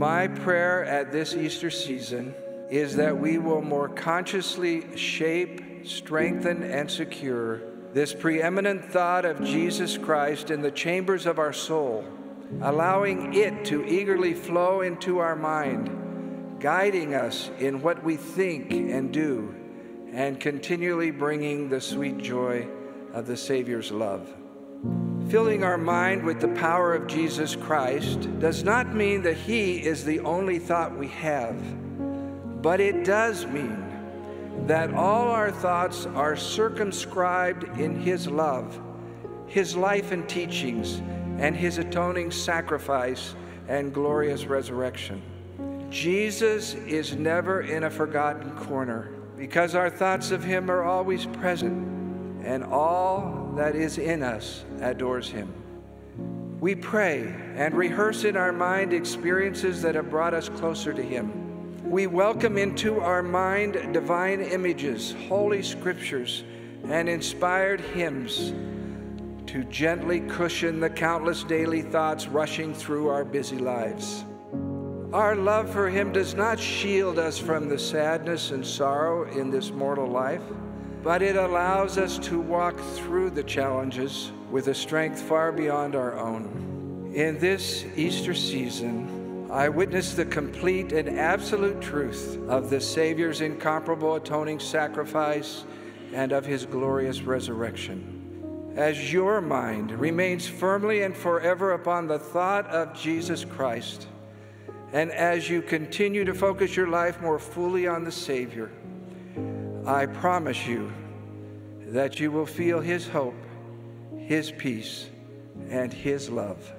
My prayer at this Easter season is that we will more consciously shape, strengthen, and secure this preeminent thought of Jesus Christ in the chambers of our soul, allowing it to eagerly flow into our mind, guiding us in what we think and do, and continually bringing the sweet joy of the Savior's love. Filling our mind with the power of Jesus Christ does not mean that He is the only thought we have, but it does mean that all our thoughts are circumscribed in His love, His life and teachings, and His atoning sacrifice and glorious resurrection. Jesus is never in a forgotten corner because our thoughts of Him are always present, and all that is in us adores Him. We pray and rehearse in our mind experiences that have brought us closer to Him we welcome into our mind divine images, holy scriptures, and inspired hymns to gently cushion the countless daily thoughts rushing through our busy lives. Our love for Him does not shield us from the sadness and sorrow in this mortal life, but it allows us to walk through the challenges with a strength far beyond our own. In this Easter season, I witnessed the complete and absolute truth of the Savior's incomparable atoning sacrifice and of his glorious resurrection. As your mind remains firmly and forever upon the thought of Jesus Christ, and as you continue to focus your life more fully on the Savior, I promise you that you will feel His hope, His peace, and His love.